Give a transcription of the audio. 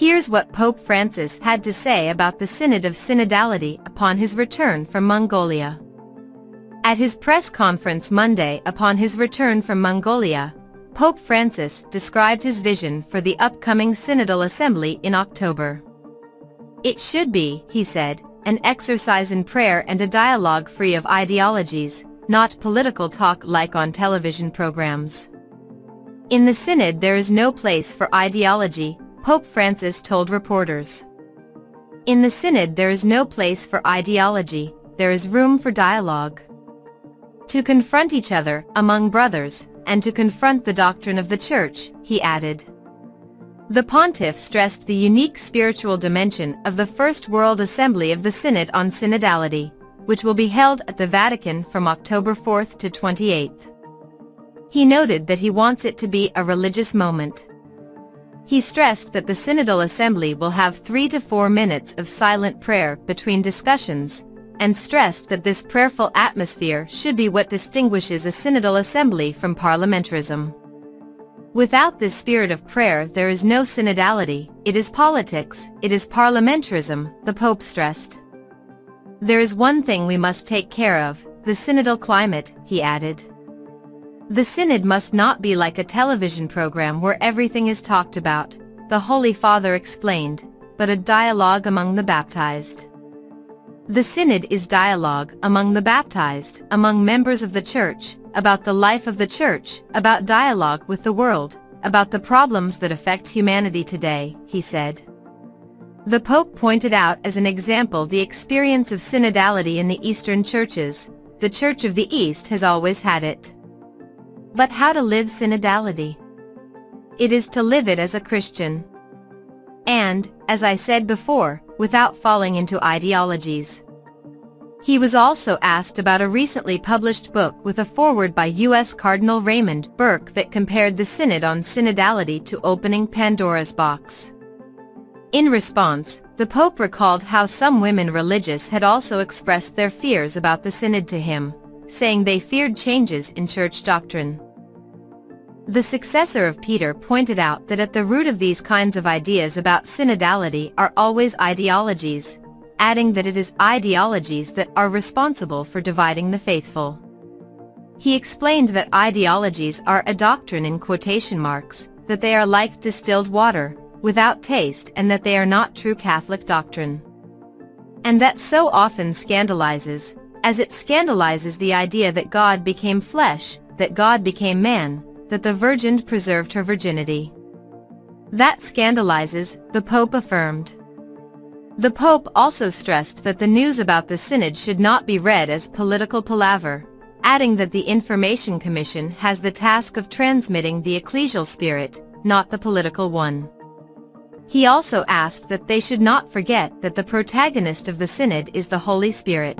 Here's what Pope Francis had to say about the Synod of Synodality upon his return from Mongolia. At his press conference Monday upon his return from Mongolia, Pope Francis described his vision for the upcoming Synodal Assembly in October. It should be, he said, an exercise in prayer and a dialogue free of ideologies, not political talk like on television programs. In the Synod there is no place for ideology, Pope Francis told reporters. In the Synod there is no place for ideology, there is room for dialogue. To confront each other, among brothers, and to confront the doctrine of the Church, he added. The pontiff stressed the unique spiritual dimension of the First World Assembly of the Synod on Synodality, which will be held at the Vatican from October 4 to 28. He noted that he wants it to be a religious moment. He stressed that the Synodal Assembly will have three to four minutes of silent prayer between discussions, and stressed that this prayerful atmosphere should be what distinguishes a Synodal Assembly from parliamentarism. Without this spirit of prayer there is no synodality, it is politics, it is parliamentarism, the Pope stressed. There is one thing we must take care of, the synodal climate, he added. The synod must not be like a television program where everything is talked about, the Holy Father explained, but a dialogue among the baptized. The synod is dialogue among the baptized, among members of the church, about the life of the church, about dialogue with the world, about the problems that affect humanity today, he said. The Pope pointed out as an example the experience of synodality in the Eastern churches, the Church of the East has always had it. But how to live synodality? It is to live it as a Christian. And, as I said before, without falling into ideologies. He was also asked about a recently published book with a foreword by U.S. Cardinal Raymond Burke that compared the Synod on synodality to opening Pandora's box. In response, the Pope recalled how some women religious had also expressed their fears about the Synod to him, saying they feared changes in church doctrine. The successor of Peter pointed out that at the root of these kinds of ideas about synodality are always ideologies, adding that it is ideologies that are responsible for dividing the faithful. He explained that ideologies are a doctrine in quotation marks, that they are like distilled water, without taste and that they are not true Catholic doctrine. And that so often scandalizes, as it scandalizes the idea that God became flesh, that God became man, that the Virgin preserved her virginity. That scandalizes, the Pope affirmed. The Pope also stressed that the news about the Synod should not be read as political palaver, adding that the Information Commission has the task of transmitting the ecclesial spirit, not the political one. He also asked that they should not forget that the protagonist of the Synod is the Holy Spirit.